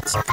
ちょっと、